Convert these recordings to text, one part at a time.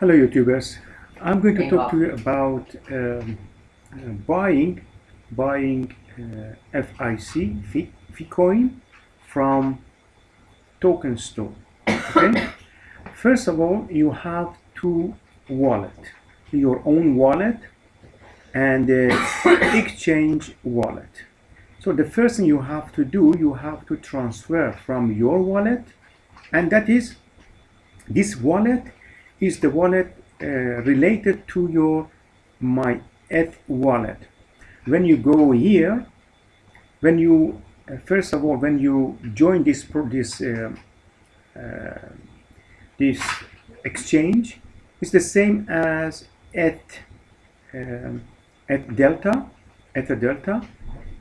Hello YouTubers. I'm going to talk to you about um, uh, buying buying uh, FIC Fi- Ficoin from Token Store. Okay. First of all, you have two wallet, your own wallet and the exchange wallet. So the first thing you have to do, you have to transfer from your wallet, and that is this wallet is the wallet uh, related to your my ETH wallet. When you go here, when you uh, first of all when you join this this uh, uh, this exchange, it's the same as at um, ETH Delta, ETH Delta.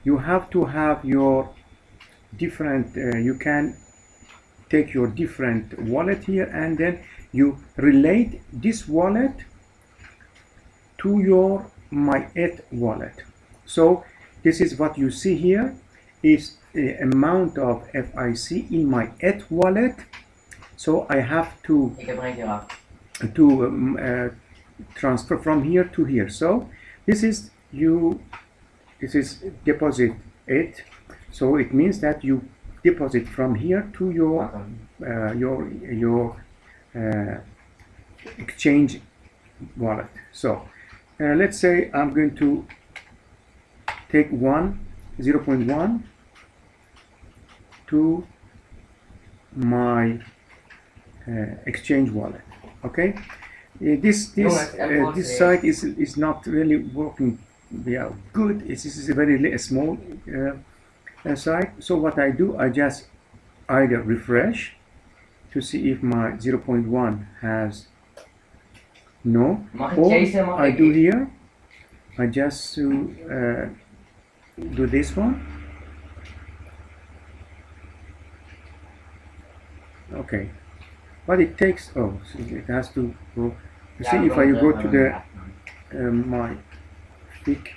You have to have your different. Uh, you can take your different wallet here and then you relate this wallet to your my ETH wallet. So this is what you see here is the amount of FIC in my ETH wallet. So I have to Ik heb eentje af. to um, uh, transfer from here to here. So this is you this is deposit it. So it means that you deposit from here to your uh, your your exchange wallet. So uh, let's say I'm going to take one 0.1 to my uh, exchange wallet. Okay, Uh, this this uh, this site is is not really working yeah good. It's, this is a very small uh, uh, site. So what I do, I just either refresh to see if my 0.1 has no. Or I do here I just to uh, do this one. Okay. But it takes oh so it has to go you see if I go to the um, my pick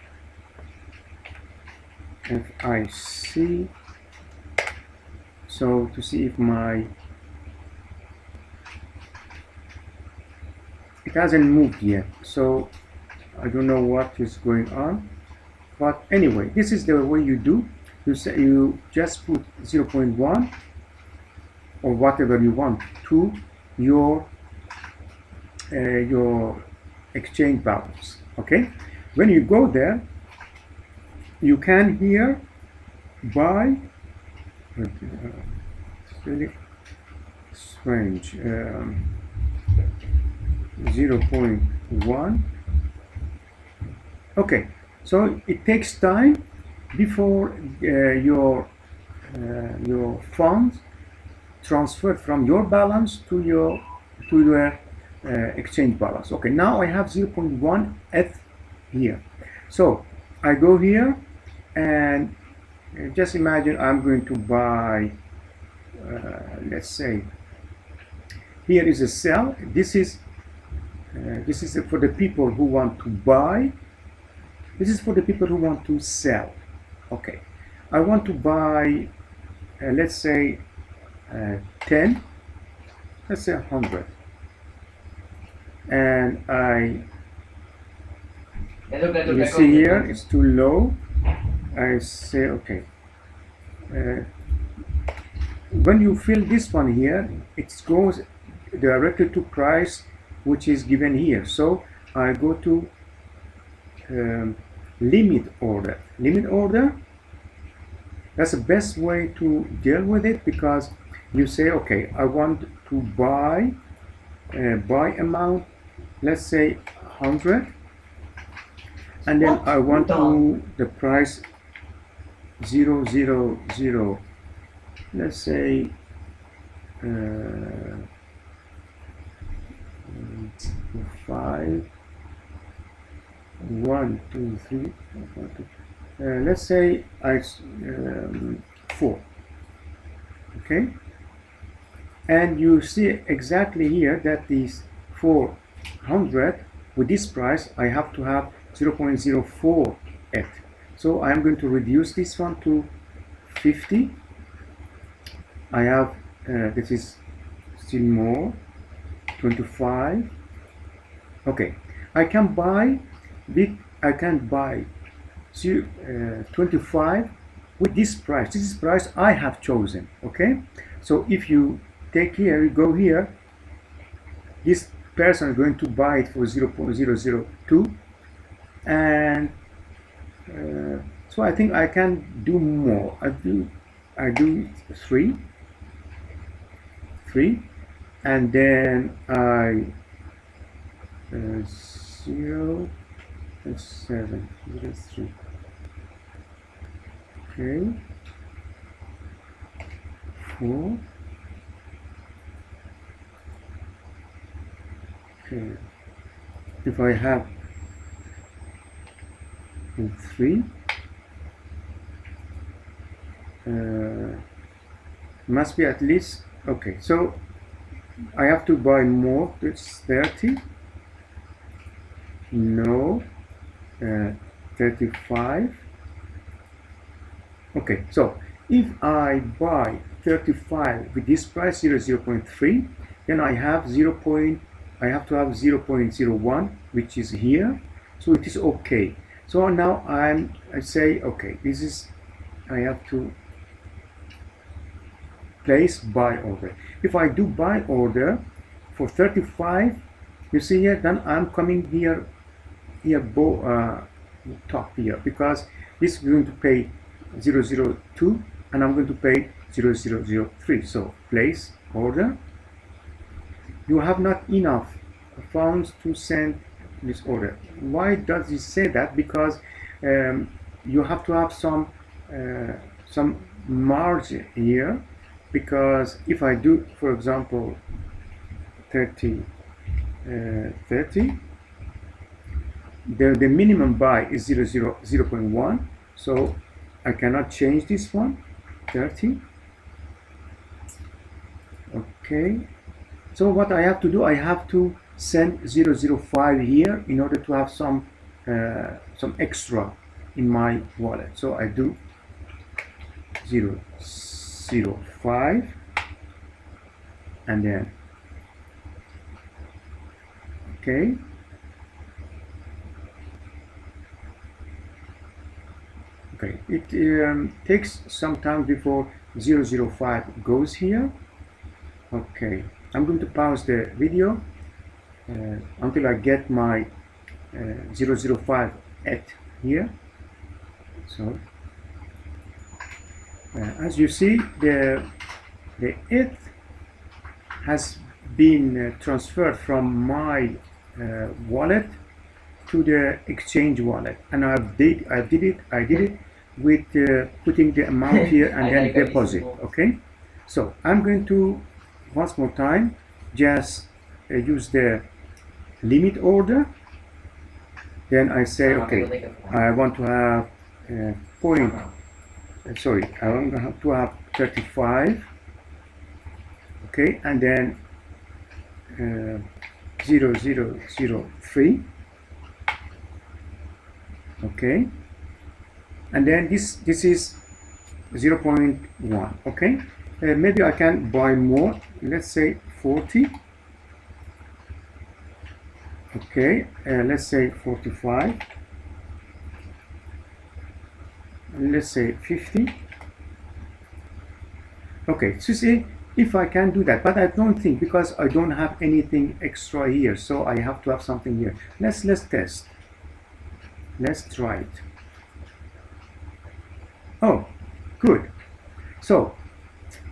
see, so to see if my it hasn't moved yet so I don't know what is going on. But anyway this is the way you do. You say you just put 0.1 or whatever you want to your uh, your exchange balance okay? When you go there you can here buy uh, it's really strange um, 0.1 okay so it takes time before uh, your uh, your funds transferred from your balance to your to your uh, exchange balance. Okay now I have 0.1 ETH here. So I go here and uh, just imagine I'm going to buy uh, let's say here is a cell. This is this is for the people who want to buy. This is for the people who want to sell. Okay. I want to buy uh, let's say uh, 10 let's say 100 and I Let ook, let you see here it's too low. I say okay. Uh, when you fill this one here it goes directly to price which is given here. So I go to um, limit order. Limit order that's the best way to deal with it because you say okay I want to buy uh, buy amount let's say 100 and then What? I want to the price zero zero zero. Let's say uh, five one two three one, two. Uh, let's say I um, four okay? And you see exactly here that these 400 with this price I have to have 0.04 ETH so I'm going to reduce this one to 50 I have uh, this is still more 25 Okay, I can buy with I can buy uh, 25 with this price. This is price I have chosen. Okay, so if you take here, you go here, this person is going to buy it for 0.002 and uh, so I think I can do more. I do I do three three and then I uh, zero and three. okay. Four. Okay. If I have three uh, must be at least okay so I have to buy more. It's 30 no uh, 35 okay so if I buy 35 with this price 0 0.3 then I have 0. Point, I have to have 0 0.01 which is here. So it is okay. So now I'm I say okay this is I have to place buy order. If I do buy order for 35 you see here then I'm coming here here uh, top here because this is going to pay 002 and I'm going to pay 0003 so place order. You have not enough funds to send this order. Why does it say that? Because um, you have to have some uh, some margin here because if I do for example 30 uh, 30 the, the minimum buy is 0, 0, 0 0.1 so I cannot change this one. 30 okay. So what I have to do I have to send 005 here in order to have some uh, some extra in my wallet. So I do 0 0 5 and then okay okay it um, takes some time before 005 goes here. Okay I'm going to pause the video uh, until I get my uh, 005 at here. So uh, as you see the the ETH has been uh, transferred from my uh, wallet to the exchange wallet. And I did I did it I did it with uh, putting the amount here and then deposit okay? So I'm going to once more time just uh, use the limit order. Then I say okay I want to have uh, point uh, sorry I want to have 35 okay? And then uh, 0 0 0 3 okay and then this this is 0 0.1 okay? Uh, maybe I can buy more. Let's say 40 okay uh, let's say 45 let's say 50 okay so see if I can do that but I don't think because I don't have anything extra here so I have to have something here. Let's let's test. Let's try it oh good. So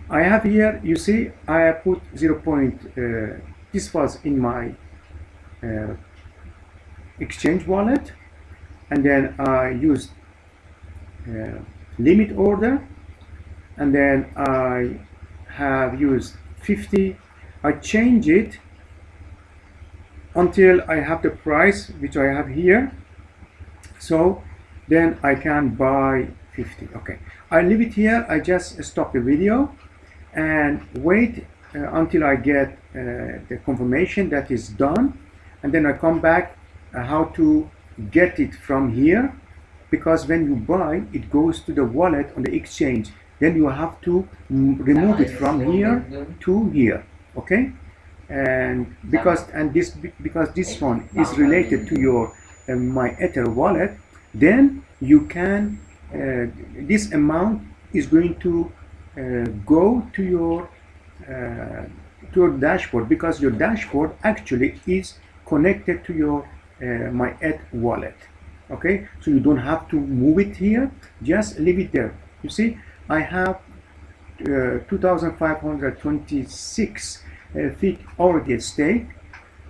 I have here you see I put 0 point uh, this was in my uh, exchange wallet and then I used uh, limit order and then I have used 50 I change it until I have the price which I have here. So then I can buy 50 okay. I leave it here I just stop the video and wait uh, until I get uh, the confirmation that is done and then I come back uh, how to get it from here because when you buy it goes to the wallet on the exchange. Then you have to remove it from here to here okay? And because and this because this one is related to your uh, my ether wallet then you can this amount is going to uh, go to your uh, to your dashboard because your dashboard actually is connected to your uh, my ETH wallet. Okay? So you don't have to move it here. Just leave it there. You see I have uh, 2526 uh, feet already at stake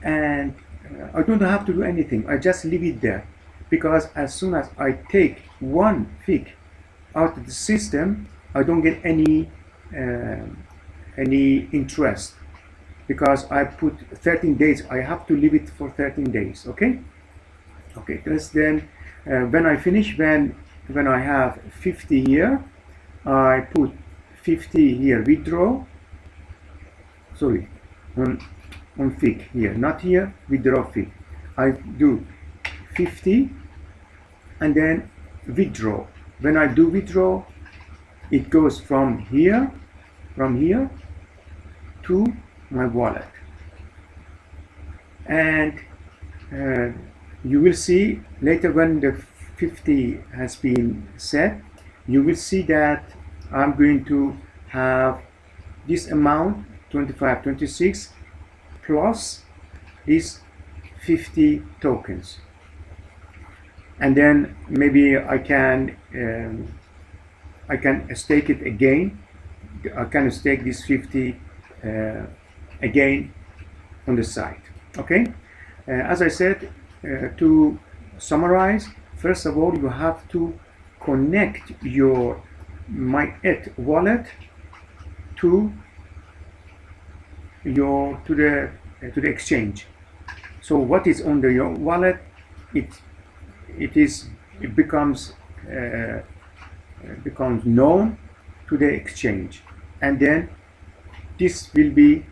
and uh, I don't have to do anything. I just leave it there because as soon as I take one FIC out of the system I don't get any uh, any interest. Because I put 13 days I have to leave it for 13 days okay? Okay that's then uh, when I finish when when I have 50 here I put 50 here withdraw. Sorry on on FIC here not here withdraw FIC. I do 50 and then withdraw. When I do withdraw it goes from here from here to my wallet. And uh, you will see later when the 50 has been set you will see that I'm going to have this amount 25 26 plus is 50 tokens and then maybe I can um, I can stake it again. I can stake this 50 uh, again on the site okay? Uh, as I said uh, to summarize first of all you have to connect your my ETH wallet to your to the to the exchange. So what is under your wallet? It it is it becomes uh, becomes known to the exchange. And then this will be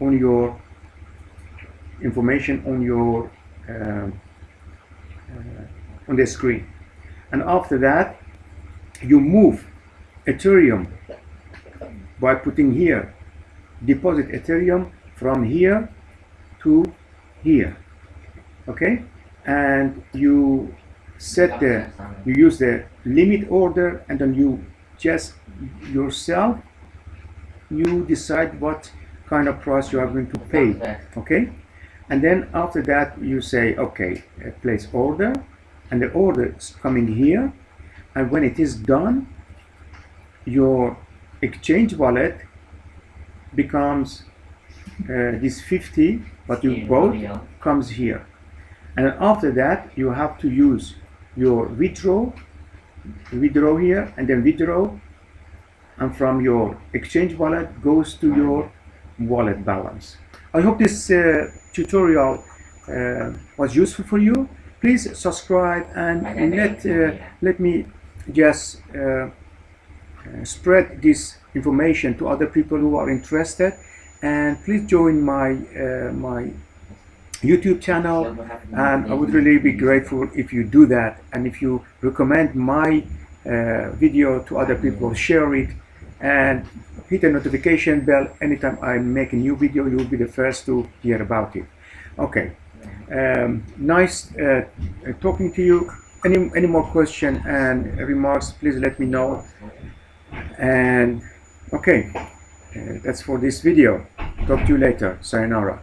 on your information on your uh, uh, on the screen. And after that you move Ethereum by putting here deposit Ethereum from here to here. Okay and you set the you use the limit order and then you just yourself you decide what kind of price you are going to pay okay? And then after that you say okay uh, place order and the order is coming here and when it is done your exchange wallet becomes uh, this 50 but you bought comes here and after that you have to use your withdraw withdraw here and then withdraw. And from your exchange wallet goes to your wallet balance. I hope this uh, tutorial uh, was useful for you. Please subscribe and let uh, let me just uh, uh, spread this information to other people who are interested. And please join my uh, my YouTube channel and I would really be grateful if you do that. And if you recommend my uh, video to other people share it and hit the notification bell. Anytime I make a new video you will be the first to hear about it. Okay. Um, nice uh, talking to you. Any any more question and remarks please let me know. And okay. Uh, that's for this video. Talk to you later. Sayonara